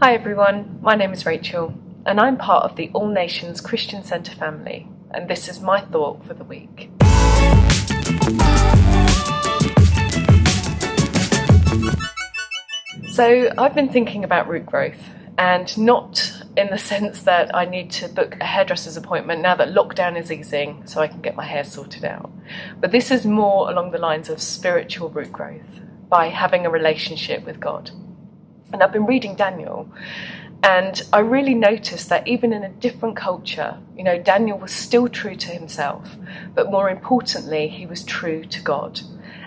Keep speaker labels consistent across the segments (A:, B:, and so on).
A: Hi everyone, my name is Rachel, and I'm part of the All Nations Christian Centre family, and this is my thought for the week. So, I've been thinking about root growth, and not in the sense that I need to book a hairdresser's appointment now that lockdown is easing so I can get my hair sorted out. But this is more along the lines of spiritual root growth by having a relationship with God. And I've been reading Daniel, and I really noticed that even in a different culture, you know, Daniel was still true to himself, but more importantly, he was true to God.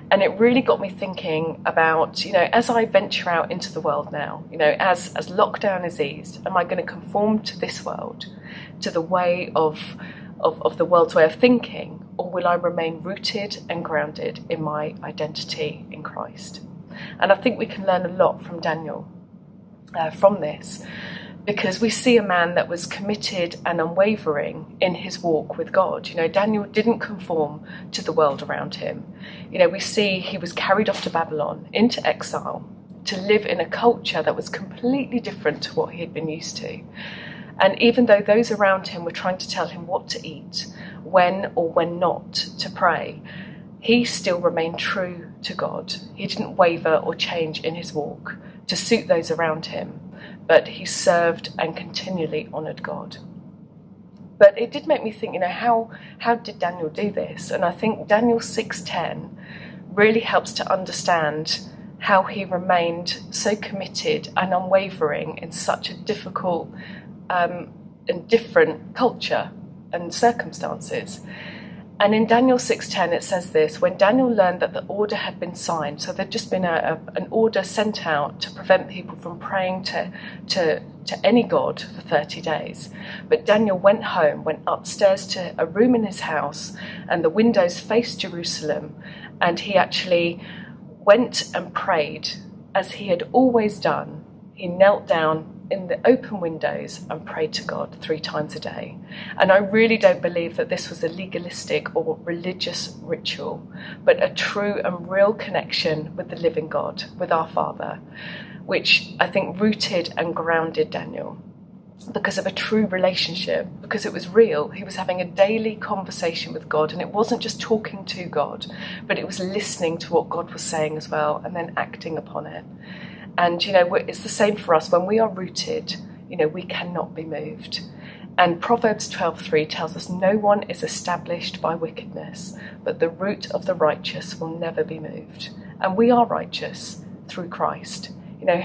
A: And it really got me thinking about, you know, as I venture out into the world now, you know, as, as lockdown is eased, am I going to conform to this world, to the way of, of, of the world's way of thinking, or will I remain rooted and grounded in my identity in Christ? And I think we can learn a lot from Daniel uh, from this because we see a man that was committed and unwavering in his walk with God. You know, Daniel didn't conform to the world around him. You know, we see he was carried off to Babylon into exile to live in a culture that was completely different to what he had been used to. And even though those around him were trying to tell him what to eat, when or when not to pray, he still remained true to God. He didn't waver or change in his walk to suit those around him, but he served and continually honoured God. But it did make me think, you know, how how did Daniel do this? And I think Daniel 6:10 really helps to understand how he remained so committed and unwavering in such a difficult um, and different culture and circumstances. And in Daniel 6:10 it says this, when Daniel learned that the order had been signed, so there'd just been a, a, an order sent out to prevent people from praying to, to, to any god for 30 days. But Daniel went home, went upstairs to a room in his house, and the windows faced Jerusalem, and he actually went and prayed as he had always done. He knelt down in the open windows and prayed to God three times a day. And I really don't believe that this was a legalistic or religious ritual, but a true and real connection with the living God, with our Father, which I think rooted and grounded Daniel because of a true relationship, because it was real. He was having a daily conversation with God, and it wasn't just talking to God, but it was listening to what God was saying as well and then acting upon it. And, you know, it's the same for us. When we are rooted, you know, we cannot be moved. And Proverbs 12:3 tells us no one is established by wickedness, but the root of the righteous will never be moved. And we are righteous through Christ. You know,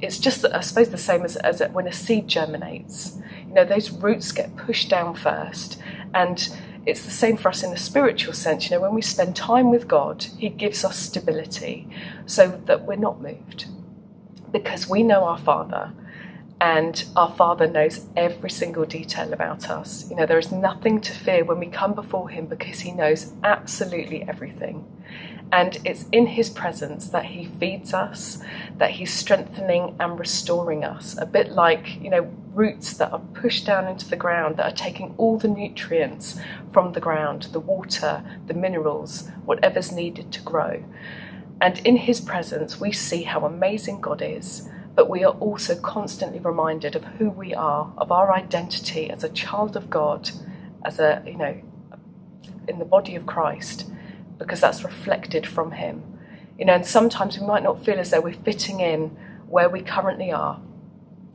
A: it's just I suppose the same as, as when a seed germinates. You know, those roots get pushed down first and it's the same for us in the spiritual sense. You know, when we spend time with God, He gives us stability so that we're not moved because we know our Father and our Father knows every single detail about us. You know, there is nothing to fear when we come before Him because He knows absolutely everything. And it's in His presence that He feeds us, that He's strengthening and restoring us. A bit like, you know, roots that are pushed down into the ground that are taking all the nutrients from the ground the water, the minerals, whatever's needed to grow. And in His presence, we see how amazing God is, but we are also constantly reminded of who we are, of our identity as a child of God, as a, you know, in the body of Christ, because that's reflected from Him. You know, and sometimes we might not feel as though we're fitting in where we currently are.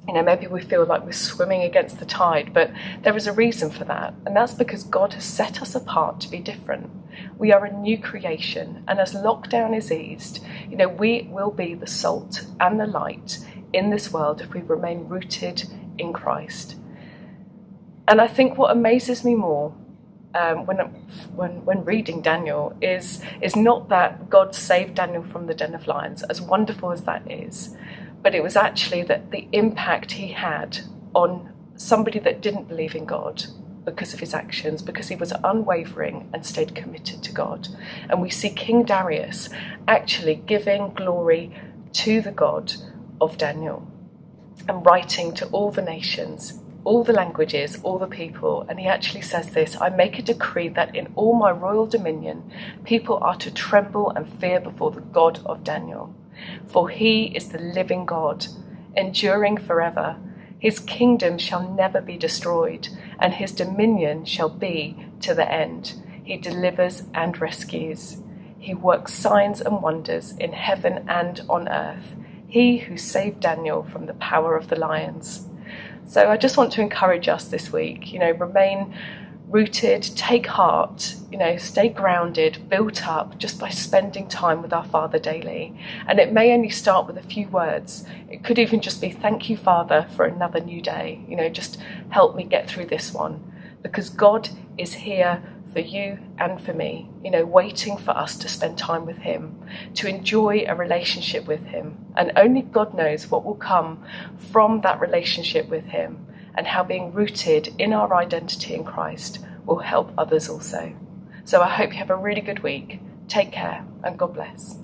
A: You know, maybe we feel like we're swimming against the tide, but there is a reason for that, and that's because God has set us apart to be different. We are a new creation, and as lockdown is eased, you know, we will be the salt and the light in this world if we remain rooted in Christ. And I think what amazes me more um, when, when, when reading Daniel is, is not that God saved Daniel from the den of lions, as wonderful as that is, but it was actually that the impact he had on somebody that didn't believe in God because of his actions, because he was unwavering and stayed committed to God. And we see King Darius actually giving glory to the God of Daniel and writing to all the nations, all the languages, all the people. And he actually says this I make a decree that in all my royal dominion, people are to tremble and fear before the God of Daniel. For he is the living God enduring forever. His kingdom shall never be destroyed, and his dominion shall be to the end. He delivers and rescues. He works signs and wonders in heaven and on earth. He who saved Daniel from the power of the lions. So I just want to encourage us this week, you know, remain rooted, take heart, you know, stay grounded, built up just by spending time with our Father daily. And it may only start with a few words. It could even just be, Thank you, Father, for another new day. You know, just help me get through this one. Because God is here for you and for me, you know, waiting for us to spend time with Him, to enjoy a relationship with Him. And only God knows what will come from that relationship with Him and how being rooted in our identity in Christ will help others also. So I hope you have a really good week. Take care and God bless.